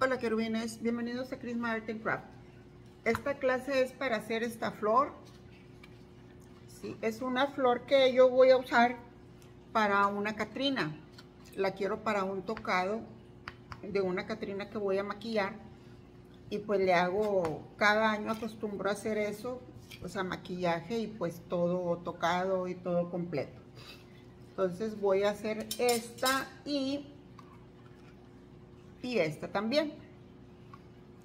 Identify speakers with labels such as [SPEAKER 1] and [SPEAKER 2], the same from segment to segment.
[SPEAKER 1] Hola querubines, bienvenidos a Christmas Art Craft. Esta clase es para hacer esta flor. Sí, es una flor que yo voy a usar para una Catrina. La quiero para un tocado de una Catrina que voy a maquillar. Y pues le hago, cada año acostumbro a hacer eso, o sea, maquillaje y pues todo tocado y todo completo. Entonces voy a hacer esta y y esta también.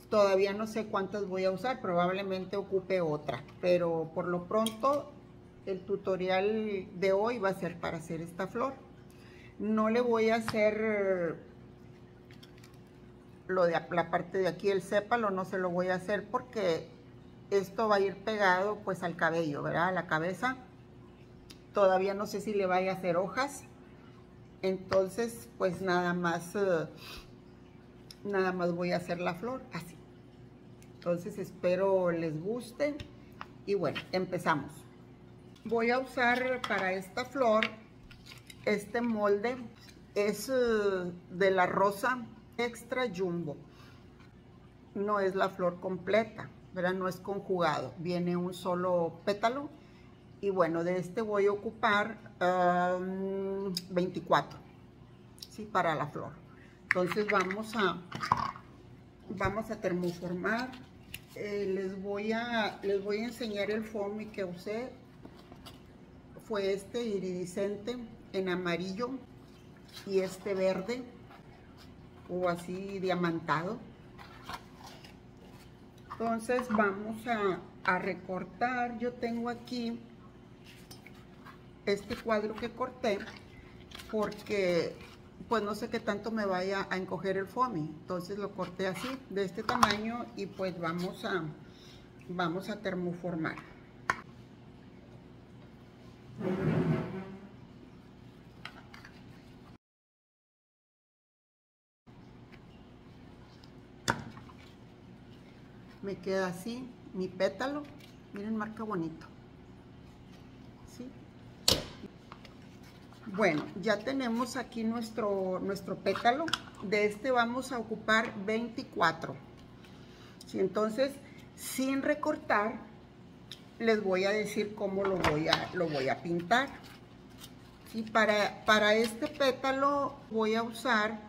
[SPEAKER 1] Todavía no sé cuántas voy a usar, probablemente ocupe otra, pero por lo pronto el tutorial de hoy va a ser para hacer esta flor. No le voy a hacer lo de la parte de aquí, el sépalo, no se lo voy a hacer porque esto va a ir pegado pues al cabello, ¿verdad? A la cabeza. Todavía no sé si le vaya a hacer hojas. Entonces, pues nada más... Uh, nada más voy a hacer la flor así. Entonces espero les guste y bueno, empezamos. Voy a usar para esta flor este molde, es eh, de la rosa extra jumbo. No es la flor completa, ¿verdad? No es conjugado, viene un solo pétalo. Y bueno, de este voy a ocupar 24, ¿sí? Para la flor. Entonces vamos a, vamos a termoformar. Eh, les, voy a, les voy a enseñar el foamy que usé. Fue este iridiscente en amarillo y este verde o así diamantado. Entonces vamos a, a recortar. Yo tengo aquí este cuadro que corté porque pues no sé qué tanto me vaya a encoger el foamy. Entonces lo corté así, de este tamaño, y pues vamos a, vamos a termoformar. Me queda así mi pétalo. Miren, marca bonito. Bueno, ya tenemos aquí nuestro, nuestro pétalo. De este vamos a ocupar 24. ¿Sí? Entonces, sin recortar, les voy a decir cómo lo voy a, lo voy a pintar. Y para, para este pétalo voy a usar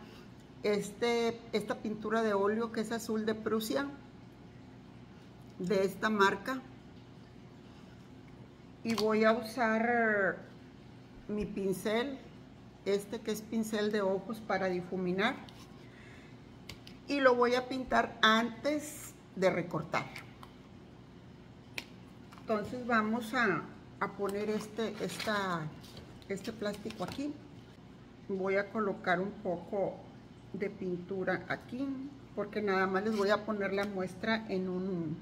[SPEAKER 1] este, esta pintura de óleo que es azul de Prusia, de esta marca. Y voy a usar mi pincel, este que es pincel de ojos para difuminar. Y lo voy a pintar antes de recortar. Entonces vamos a, poner este, este plástico aquí. Voy a colocar un poco de pintura aquí, porque nada más les voy a poner la muestra en un,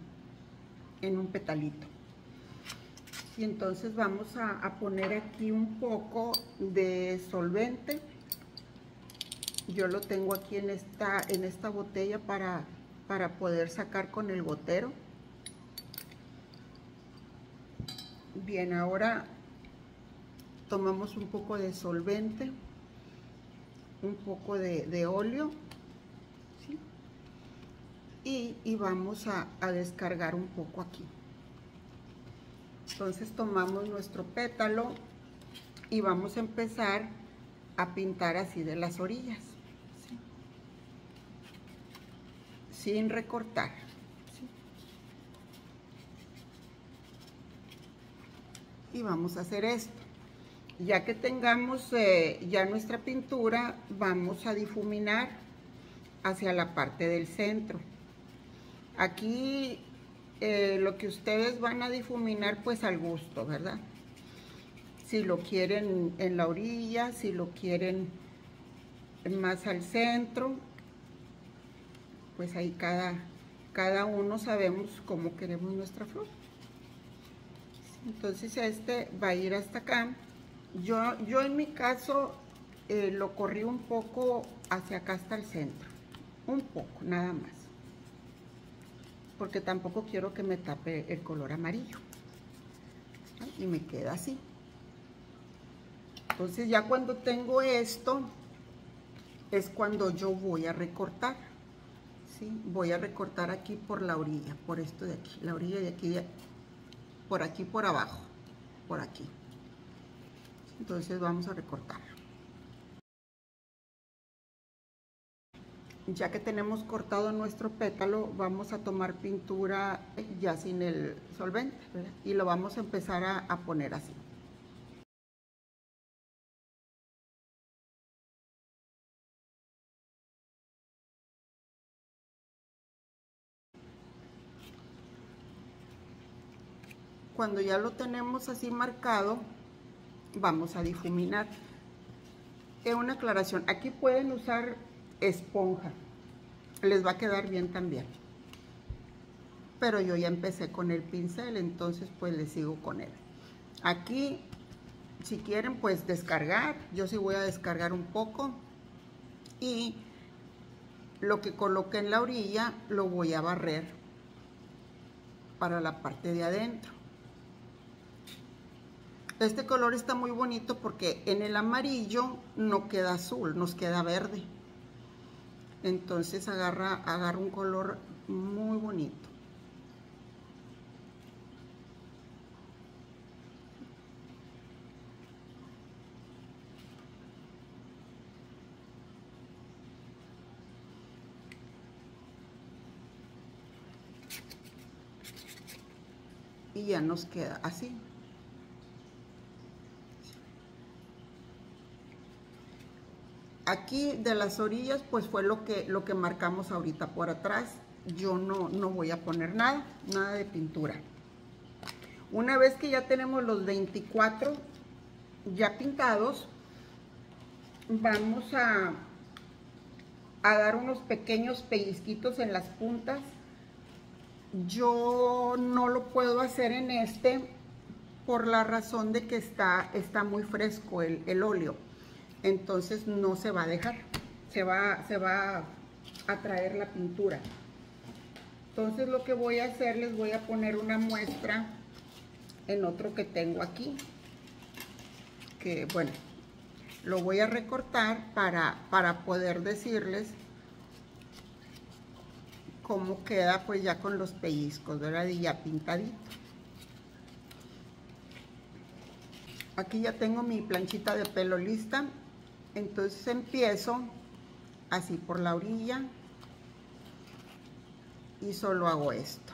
[SPEAKER 1] en un petalito y entonces vamos a, poner aquí un poco de solvente. Yo lo tengo aquí en esta en esta botella para para poder sacar con el gotero. Bien ahora tomamos un poco de solvente un poco de, óleo y, vamos a descargar un poco aquí entonces tomamos nuestro pétalo y vamos a empezar a pintar así de las orillas. Sin recortar. Y vamos a hacer esto. Ya que tengamos eh, ya nuestra pintura, vamos a difuminar hacia la parte del centro. Aquí eh, lo que ustedes van a difuminar pues al gusto, ¿verdad? Si lo quieren en la orilla, si lo quieren más al centro, pues ahí cada, cada uno sabemos cómo queremos nuestra flor. Entonces este va a ir hasta acá. Yo, yo en mi caso eh, lo corrí un poco hacia acá hasta el centro. Un poco, nada más porque tampoco quiero que me tape el color amarillo. Y me queda así. Entonces ya cuando tengo esto, es cuando yo voy a recortar. ¿sí? Voy a recortar aquí por la orilla, por esto de aquí, la orilla de aquí, por aquí por abajo, por aquí. Entonces vamos a recortar. Ya que tenemos cortado nuestro pétalo, vamos a tomar pintura ya sin el solvente y lo vamos a empezar a, a poner así. Cuando ya lo tenemos así marcado, vamos a difuminar. Es una aclaración, aquí pueden usar esponja, les va a quedar bien también. Pero yo ya empecé con el pincel, entonces pues le sigo con él. Aquí, si quieren pues descargar, yo sí voy a descargar un poco. Y lo que coloque en la orilla lo voy a barrer para la parte de adentro. Este color está muy bonito porque en el amarillo no queda azul, nos queda verde. Entonces agarra, agarra un color muy bonito. Y ya nos queda así. Aquí de las orillas pues fue lo que, lo que marcamos ahorita por atrás. Yo no, no voy a poner nada, nada de pintura. Una vez que ya tenemos los 24 ya pintados, vamos a, a dar unos pequeños pellizquitos en las puntas. Yo no lo puedo hacer en este por la razón de que está, está muy fresco el, el óleo entonces no se va a dejar, se va, se va a traer la pintura. Entonces lo que voy a hacer, les voy a poner una muestra en otro que tengo aquí, que bueno, lo voy a recortar para, para poder decirles cómo queda pues ya con los pellizcos, ¿verdad? Y ya pintadito. Aquí ya tengo mi planchita de pelo lista entonces empiezo así por la orilla y solo hago esto.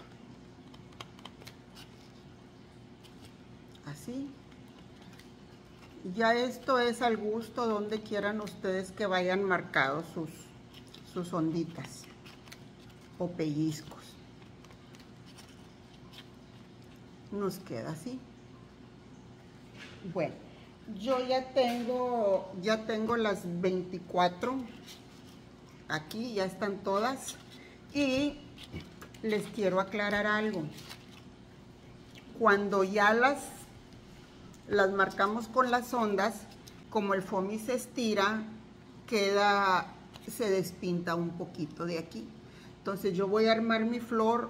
[SPEAKER 1] Así. Ya esto es al gusto donde quieran ustedes que vayan marcados sus, sus onditas o pellizcos. Nos queda así. Bueno yo ya tengo, ya tengo las 24 aquí, ya están todas. Y les quiero aclarar algo. Cuando ya las, las marcamos con las ondas, como el foamy se estira, queda, se despinta un poquito de aquí. Entonces yo voy a armar mi flor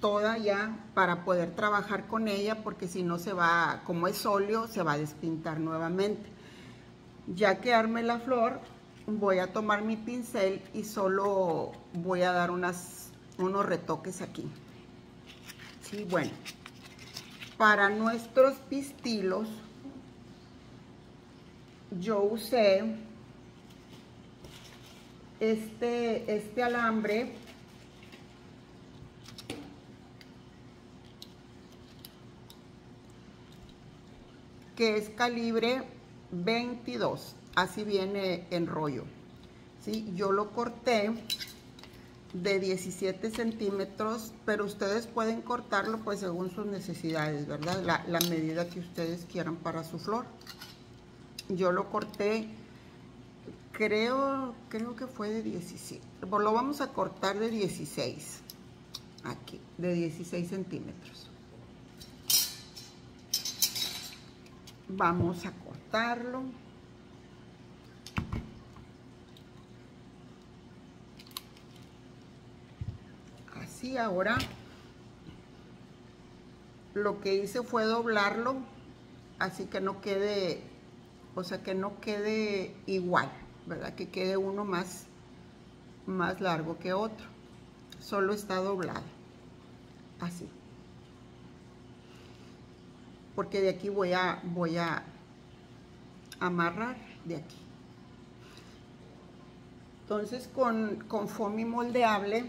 [SPEAKER 1] toda ya para poder trabajar con ella porque si no se va, como es óleo, se va a despintar nuevamente. Ya que arme la flor, voy a tomar mi pincel y solo voy a dar unas, unos retoques aquí. Sí, bueno. Para nuestros pistilos, yo usé este, este alambre que es calibre 22. Así viene en rollo. ¿sí? Yo lo corté de 17 centímetros, pero ustedes pueden cortarlo pues según sus necesidades, ¿verdad? La, medida que ustedes quieran para su flor. Yo lo corté, creo, creo que fue de 17. Pues lo vamos a cortar de 16, aquí, de 16 centímetros. Vamos a cortarlo. Así ahora lo que hice fue doblarlo así que no quede o sea que no quede igual verdad que quede uno más más largo que otro. Solo está doblado, así. Porque de aquí voy a, voy a amarrar de aquí. Entonces con, con moldeable,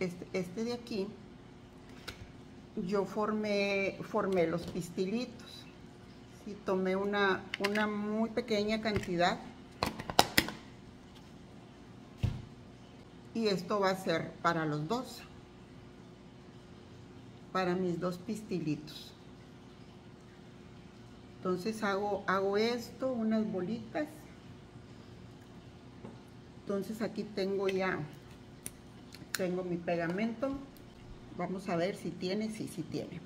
[SPEAKER 1] este, este de aquí, yo formé, formé los pistilitos. y tomé una, una muy pequeña cantidad. Y esto va a ser para los dos. Para mis dos pistilitos. Entonces hago, hago esto, unas bolitas. Entonces aquí tengo ya, tengo mi pegamento. Vamos a ver si tiene, sí, sí tiene.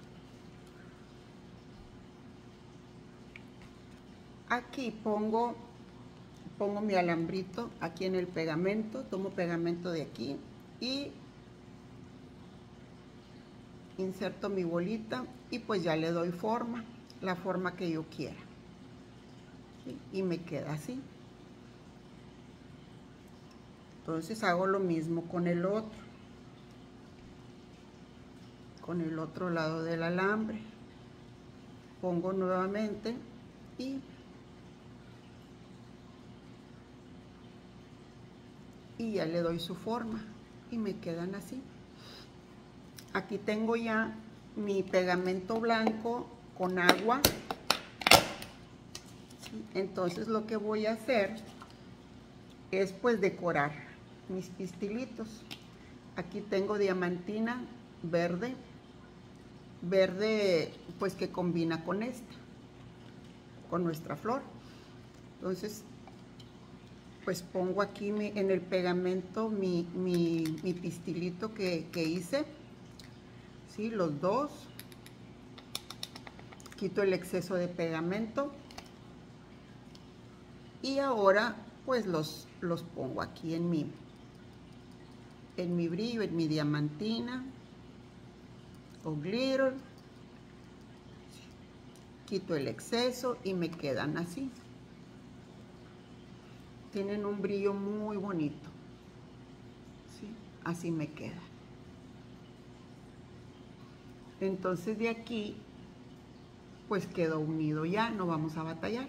[SPEAKER 1] Aquí pongo, pongo mi alambrito aquí en el pegamento, tomo pegamento de aquí y inserto mi bolita y pues ya le doy forma, la forma que yo quiera. Y me queda así. Entonces hago lo mismo con el otro con el otro lado del alambre pongo nuevamente y y ya le doy su forma y me quedan así aquí tengo ya mi pegamento blanco con agua. Entonces lo que voy a hacer es pues decorar mis pistilitos. Aquí tengo diamantina verde verde pues que combina con esta, con nuestra flor. Entonces, pues pongo aquí en el pegamento mi, pistilito que, hice, ¿sí? los dos. Quito el exceso de pegamento. Y ahora pues los, los pongo aquí en mi, en mi brillo, en mi diamantina o glitter quito el exceso y me quedan así tienen un brillo muy bonito así me queda entonces de aquí pues quedó unido ya no vamos a batallar.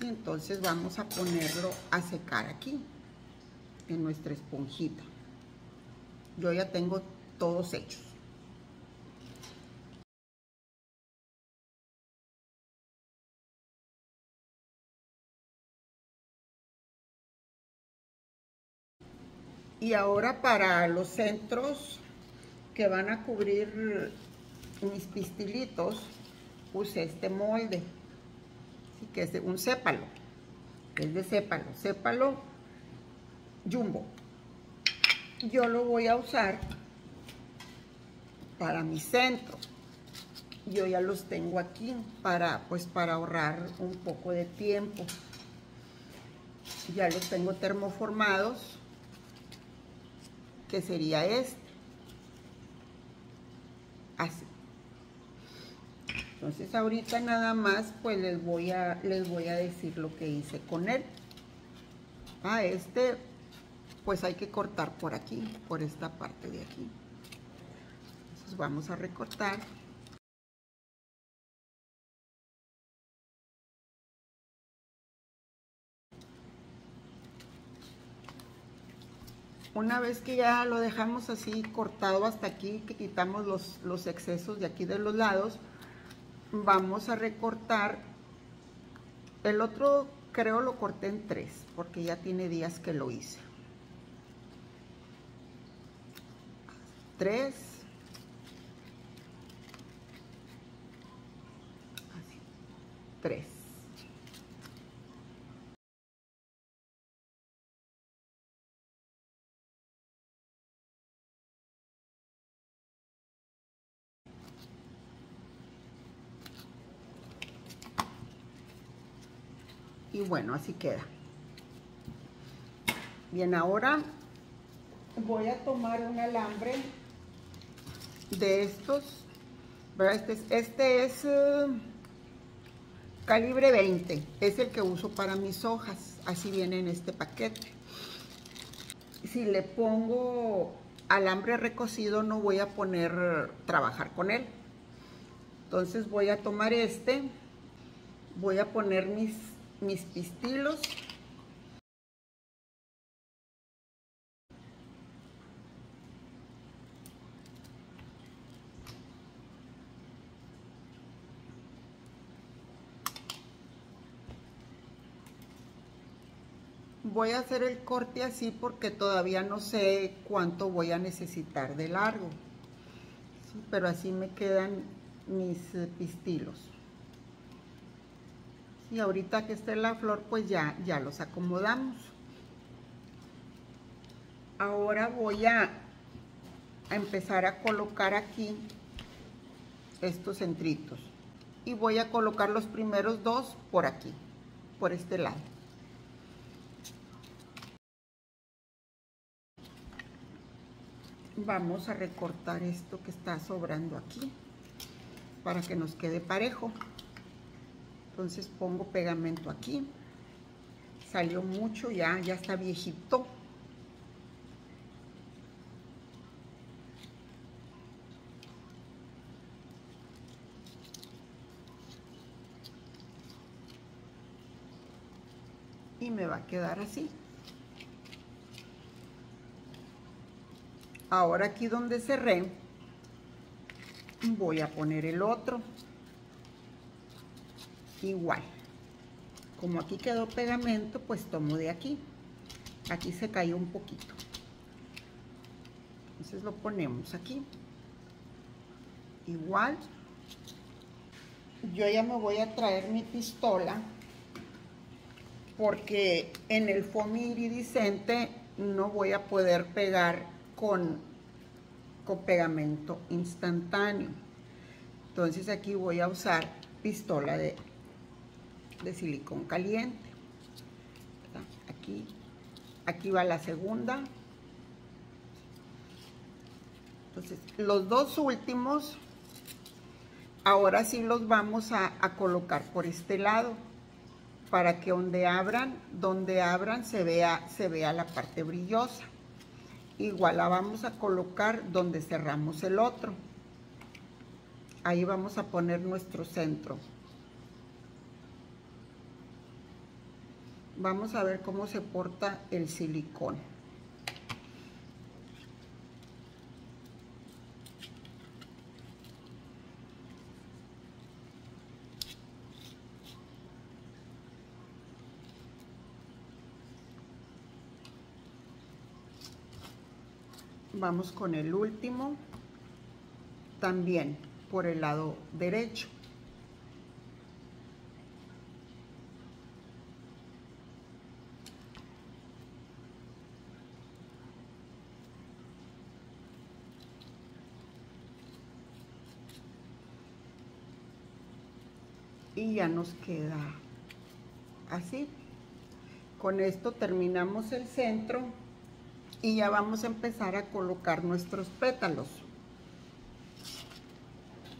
[SPEAKER 1] Entonces vamos a ponerlo a secar aquí en nuestra esponjita. Yo ya tengo todos hechos. Y ahora para los centros que van a cubrir mis pistilitos, puse este molde, que es de un sépalo, es de sépalo, sépalo jumbo. Yo lo voy a usar para mi centro. Yo ya los tengo aquí para, pues, para ahorrar un poco de tiempo. Ya los tengo termoformados que sería este. Así. Entonces ahorita nada más pues les voy a, les voy a decir lo que hice con él. A ah, este pues hay que cortar por aquí, por esta parte de aquí. Entonces vamos a recortar. Una vez que ya lo dejamos así cortado hasta aquí, que quitamos los, los excesos de aquí de los lados, vamos a recortar. El otro creo lo corté en tres, porque ya tiene días que lo hice. Tres. Así. Tres. Y bueno así queda. Bien ahora voy a tomar un alambre de estos este es, este es eh, calibre 20 es el que uso para mis hojas. Así viene en este paquete. Si le pongo alambre recocido no voy a poner trabajar con él. Entonces voy a tomar este, voy a poner mis, mis pistilos voy a hacer el corte así porque todavía no sé cuánto voy a necesitar de largo. pero así me quedan mis pistilos. Y ahorita que esté la flor, pues ya, ya los acomodamos. Ahora voy a, a empezar a colocar aquí estos centritos. Y voy a colocar los primeros dos por aquí, por este lado. vamos a recortar esto que está sobrando aquí para que nos quede parejo entonces pongo pegamento aquí. Salió mucho ya ya está viejito. Y me va a quedar así. Ahora aquí donde cerré, voy a poner el otro. Igual. Como aquí quedó pegamento, pues tomo de aquí. Aquí se cayó un poquito. Entonces lo ponemos aquí. Igual. Yo ya me voy a traer mi pistola porque en el foamy iridiscente no voy a poder pegar con, con pegamento instantáneo. Entonces aquí voy a usar pistola de, de silicón caliente. Aquí, aquí va la segunda. Entonces, los dos últimos, ahora sí los vamos a, a, colocar por este lado, para que donde abran, donde abran se vea, se vea la parte brillosa igual la vamos a colocar donde cerramos el otro. Ahí vamos a poner nuestro centro. Vamos a ver cómo se porta el silicón. vamos con el último también por el lado derecho ya nos queda así con esto terminamos el centro y ya vamos a empezar a colocar nuestros pétalos.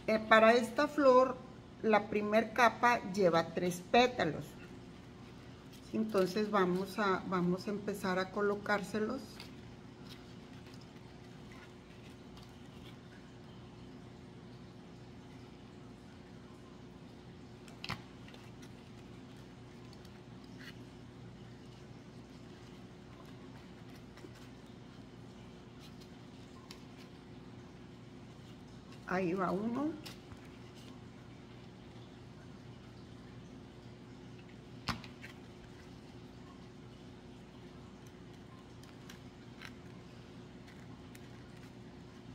[SPEAKER 1] Eh, para esta flor, la primer capa lleva tres pétalos. Entonces vamos a, vamos a empezar a colocárselos. Ahí va uno.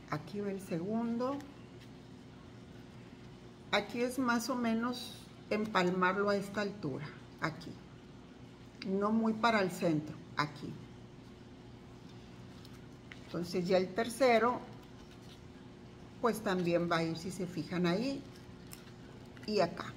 [SPEAKER 1] Aquí va el segundo. Aquí es más o menos empalmarlo a esta altura, aquí. No muy para el centro, aquí. Entonces ya el tercero pues también va a ir, si se fijan ahí, y acá.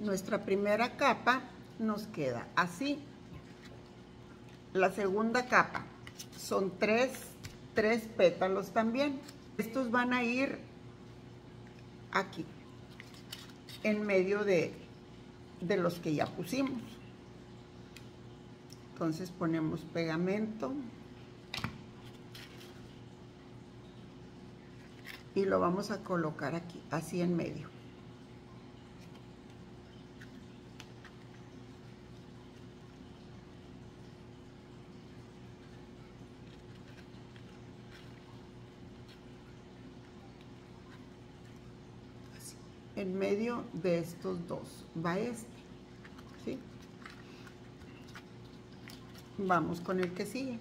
[SPEAKER 1] Nuestra primera capa nos queda así. La segunda capa son tres, tres pétalos también. Estos van a ir aquí, en medio de, de los que ya pusimos. Entonces ponemos pegamento. Y lo vamos a colocar aquí, así en medio. En medio de estos dos va este ¿sí? vamos con el que sigue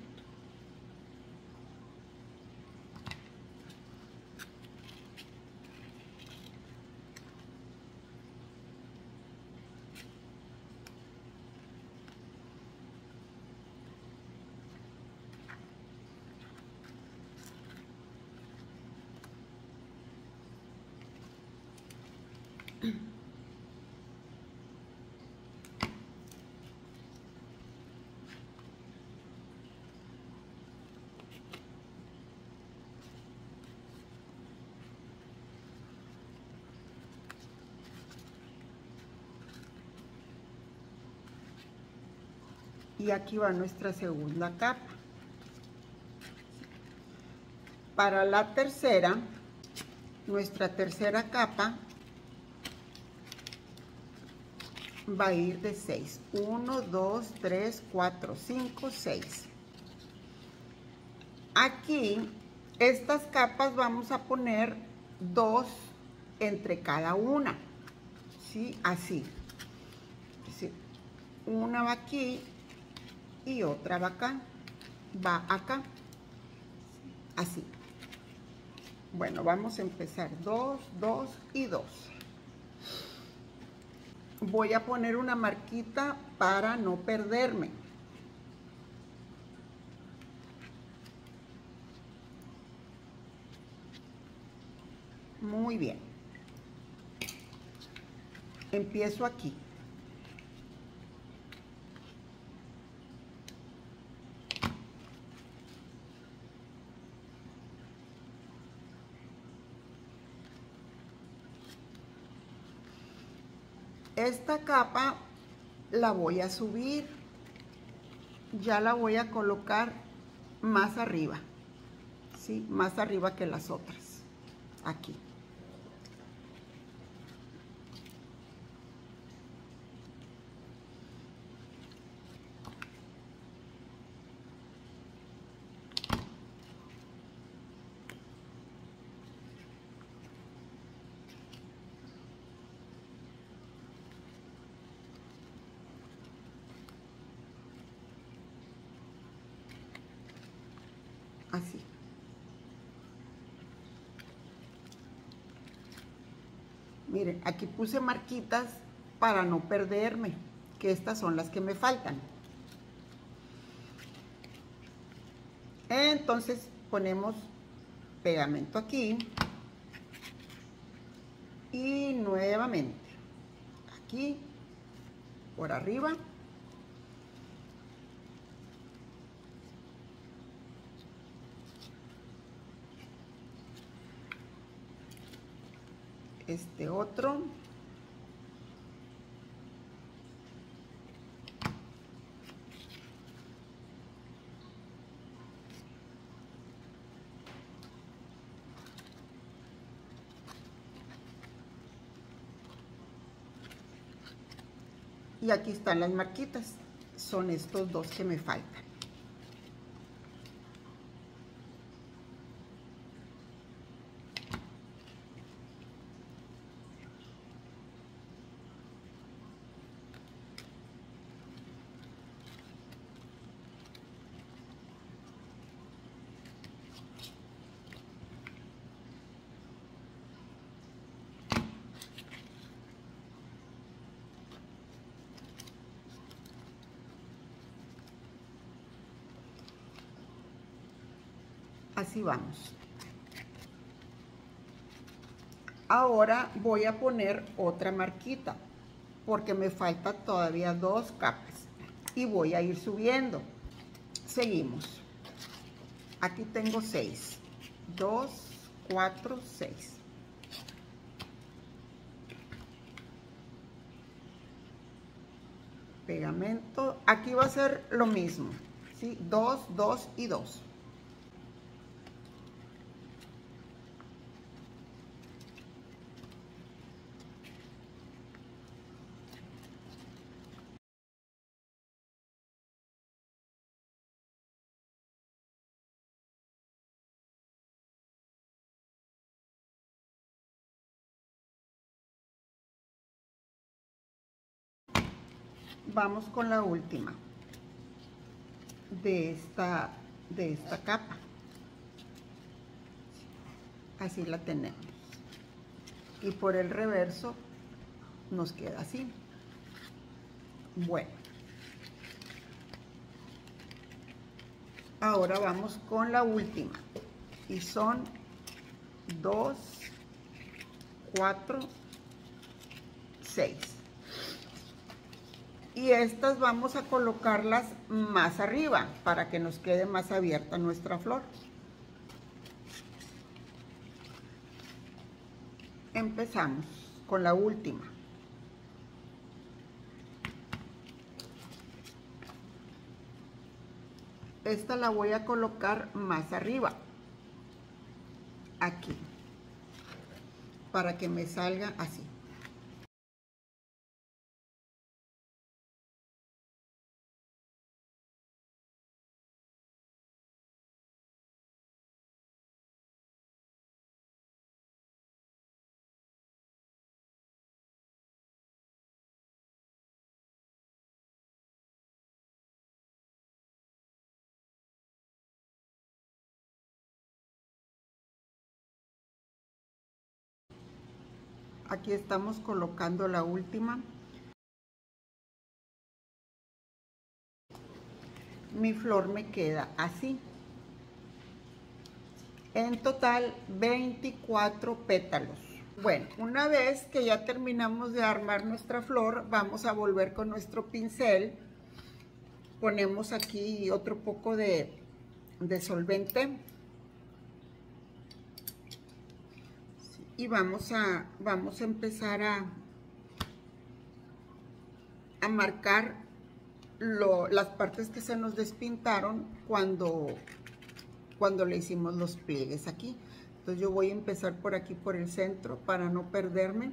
[SPEAKER 1] y aquí va nuestra segunda capa. Para la tercera, nuestra tercera capa va a ir de 6. 1, 2, 3, 4, 5, 6. Aquí, estas capas vamos a poner dos entre cada una. ¿Sí? Así. Una va aquí y otra va acá, va acá, así. Bueno, vamos a empezar dos, dos y dos. Voy a poner una marquita para no perderme. Muy bien. Empiezo aquí. Esta capa la voy a subir, ya la voy a colocar más arriba, ¿sí? Más arriba que las otras, aquí. así. Miren, aquí puse marquitas para no perderme, que estas son las que me faltan. Entonces ponemos pegamento aquí y nuevamente aquí por arriba este otro. Y aquí están las marquitas. Son estos dos que me faltan. Así vamos. Ahora voy a poner otra marquita. porque me falta todavía dos capas y voy a ir subiendo. Seguimos. Aquí tengo seis. Dos, cuatro, seis. Pegamento. Aquí va a ser lo mismo. ¿sí? Dos, dos y dos. Vamos con la última de esta, de esta capa. Así la tenemos. Y por el reverso nos queda así. Bueno. Ahora vamos con la última. Y son dos, cuatro, seis y estas vamos a colocarlas más arriba para que nos quede más abierta nuestra flor. Empezamos con la última. Esta la voy a colocar más arriba, aquí, para que me salga así. Aquí estamos colocando la última. Mi flor me queda así. En total 24 pétalos. Bueno una vez que ya terminamos de armar nuestra flor vamos a volver con nuestro pincel. Ponemos aquí otro poco de, solvente y vamos a, vamos a empezar a, a marcar las partes que se nos despintaron cuando, cuando le hicimos los pliegues aquí. Entonces yo voy a empezar por aquí, por el centro, para no perderme.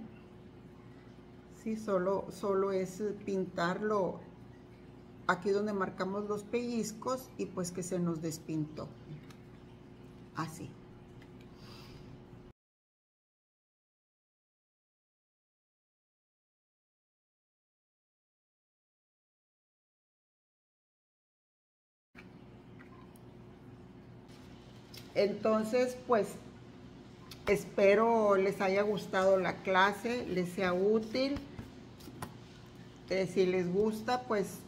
[SPEAKER 1] Sí, solo, solo es pintarlo aquí donde marcamos los pellizcos y pues que se nos despintó. Así. Entonces, pues, espero les haya gustado la clase, les sea útil. Eh, si les gusta, pues,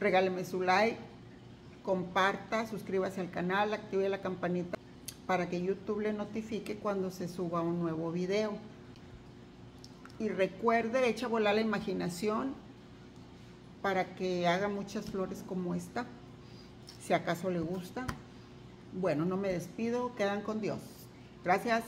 [SPEAKER 1] regáleme su like, comparta, suscríbase al canal, active la campanita para que YouTube le notifique cuando se suba un nuevo video. Y recuerde, echa a volar la imaginación para que haga muchas flores como esta, si acaso le gusta. Bueno, no me despido, quedan con Dios. Gracias.